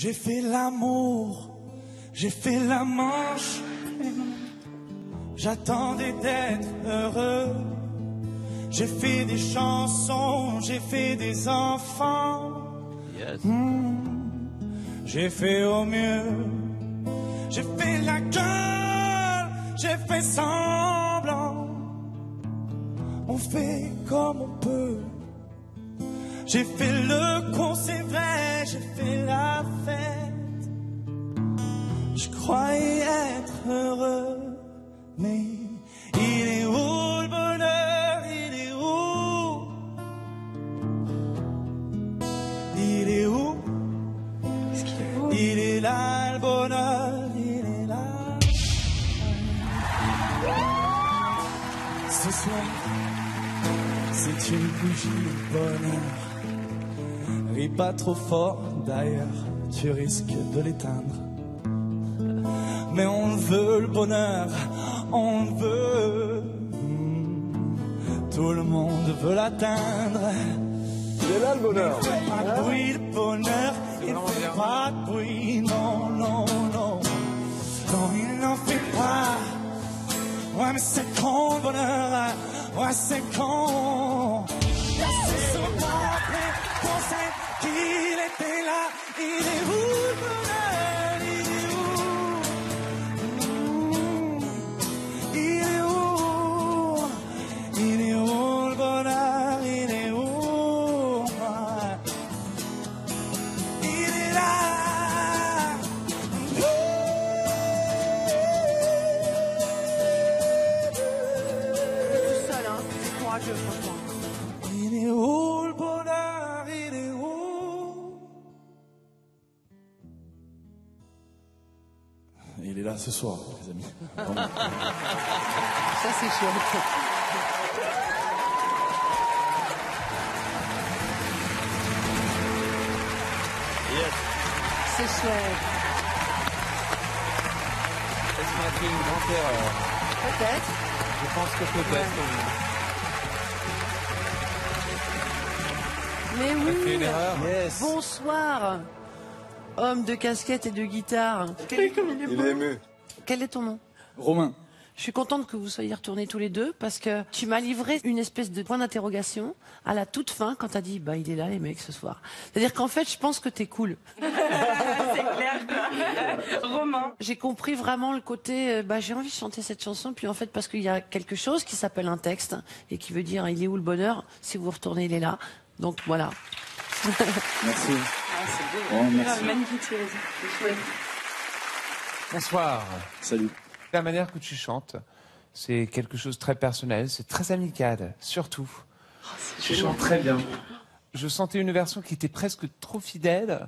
J'ai fait l'amour, j'ai fait la manche. J'attendais d'être heureux. J'ai fait des chansons, j'ai fait des enfants. Yes. J'ai fait au mieux. J'ai fait la gueule, j'ai fait semblant. On fait comme on peut. J'ai fait le con, c'est vrai, j'ai fait la fête. Je croyais être heureux, mais il est où le bonheur, il est où? Il est où? Il est là, le bonheur, il est là. Ce soir, c'est une bougie de bonheur. Ris pas trop fort, d'ailleurs, tu risques de l'éteindre. Mais on veut le bonheur, on veut. Hmm. Tout le monde veut l'atteindre. Il est là le bonheur. Fais pas de bruit, le bonheur, il fait pas de bruit, non, non, non. Non, il n'en fait pas. Ouais, mais c'est con, le bonheur, ouais, c'est con. Qu'il était là, il est où, bonheur, il est où? Il est où? Il est où, le il est où? Il est là. Tout seul, hein. C'est courageux, franchement. Il est là ce soir, les amis. Vraiment. Ça, c'est chouette. Yes. C'est chouette. Est-ce qu'on a fait une grande erreur Peut-être. Je pense que peut-être. Mais a fait oui. une erreur. Bonsoir. Homme de casquette et de guitare. Il est ému. Quel est ton nom? Romain, Je suis contente que vous soyez retournés tous les deux parce que tu m'as livré une espèce de point d'interrogation à la toute fin quand t'as dit bah il est là les mecs ce soir. C'est-à-dire qu'en fait je pense que t'es cool. C'est clair. Romain. J'ai compris vraiment le côté euh, bah j'ai envie de chanter cette chanson puis en fait parce qu'il y a quelque chose qui s'appelle un texte et qui veut dire il est où le bonheur? Si vous retournez il est là. Donc voilà. merci. C'est beau. Oh, merci. magnifique, Thérèse. C'est chouette. Bonsoir. Salut. La manière que tu chantes, c'est quelque chose de très personnel, c'est très amical, surtout. tu chantes très bien. Je sentais une version qui était presque trop fidèle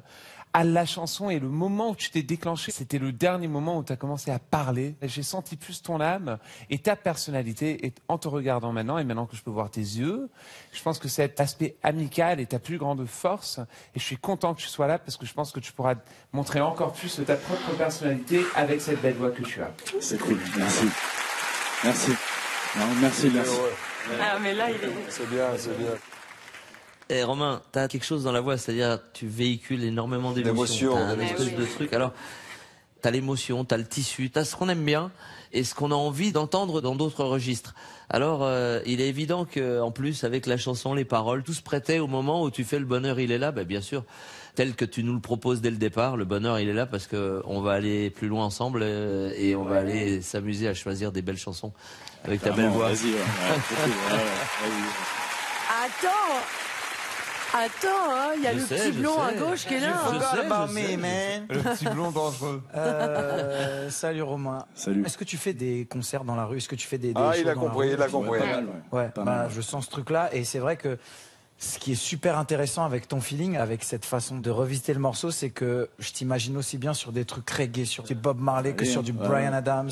à la chanson et le moment où tu t'es déclenché, c'était le dernier moment où tu as commencé à parler. J'ai senti plus ton âme et ta personnalité et en te regardant maintenant et maintenant que je peux voir tes yeux, je pense que cet aspect amical est ta plus grande force et je suis content que tu sois là parce que je pense que tu pourras montrer encore plus ta propre personnalité avec cette belle voix que tu as. C'est cool, merci. Merci. Non, merci, merci. Ah, mais là, il est. C'est bien, c'est bien. Eh, Romain, t'as quelque chose dans la voix, c'est-à-dire tu véhicules énormément d'émotions. T'as un espèce de truc. Alors, t'as l'émotion, t'as le tissu, t'as ce qu'on aime bien et ce qu'on a envie d'entendre dans d'autres registres. Alors, euh, il est évident que, en plus, avec la chanson, les paroles, tout se prêtait au moment où tu fais le bonheur, il est là. Ben, bien sûr, tel que tu nous le proposes dès le départ, le bonheur, il est là parce que on va aller plus loin ensemble euh, et on va aller s'amuser à choisir des belles chansons avec ta belle voix. Ouais, vas-y. Attends Attends, hein, il y a Je le sais, petit blond à gauche qui est là. Je sais, about je me, sais, je man. Le petit blond dangereux. Euh, salut Romain. Salut. Est-ce que tu fais des concerts dans la rue? Est-ce que tu fais des, des Ah, shows il a dans la compris, il a compris. Ouais, pas mal, ouais. Ouais, Pas bah, mal. je sens ce truc-là et c'est vrai que ce qui est super intéressant avec ton feeling, avec cette façon de revisiter le morceau, c'est que je t'imagine aussi bien sur des trucs reggae, sur du Bob Marley, que sur du ouais, Brian. Adams,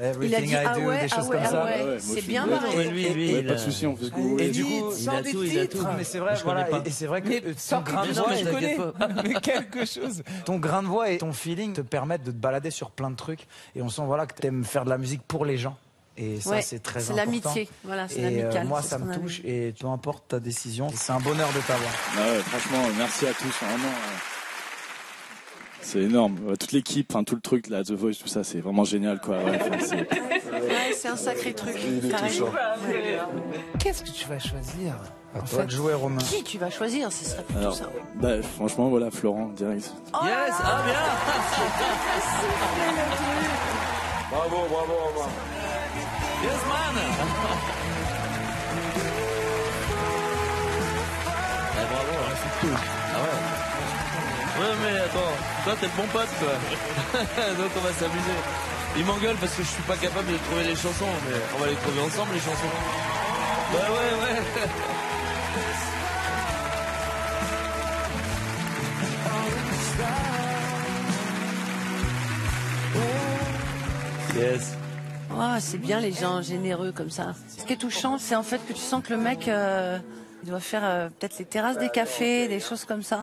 Il a Everything dit I ah Do, ouais, des ah choses ouais, comme ah ça. moi, c'est je bien marré. Lui, lui, Ouais, il pas a- de souci, on fait ce que vous Et du coup, Il a tout, il a tout. mais c'est vrai, Je voilà, connais pas. et, et c'est vrai que Mais ton sans grain de voix, t'inquiète pas. mais quelque chose. Ton grain de voix et ton feeling te permettent de te balader sur plein de trucs. Et on sent voilà que tu aimes faire de la musique pour les gens. Et ça, Ouais, c'est très c'est important. l'amitié. Voilà, c'est Et euh, l'amical. moi, c'est ça me touche. Et peu importe ta décision, c'est un bonheur de t'avoir. Ah ouais, franchement, merci à tous, vraiment. C'est énorme. Ouais, Toute l'équipe, enfin, tout le truc, là, The Voice, tout ça, c'est vraiment génial, quoi. Ouais, c'est- Ouais, c'est un sacré truc. Qu'est-ce que tu vas choisir À En toi fait, de jouer, Romain. Qui tu vas choisir Ce serait plutôt Alors, ça. bah, franchement, voilà, Florent, direct. Yes, ah bien Bravo, bravo, Romain. Yes man Eh, bravo, hein, c'est cool. Ah ouais. Ouais mais attends, toi t'es le bon pote toi. Donc on va s'amuser. Il m'engueule parce que je suis pas capable de trouver les chansons, mais on va les trouver ensemble les chansons. Bah ouais ouais. Yes. Ah, c'est bien les gens généreux comme ça. Ce qui est touchant, c'est en fait que tu sens que le mec, euh, il doit faire euh, peut-être les terrasses des cafés, des choses comme ça.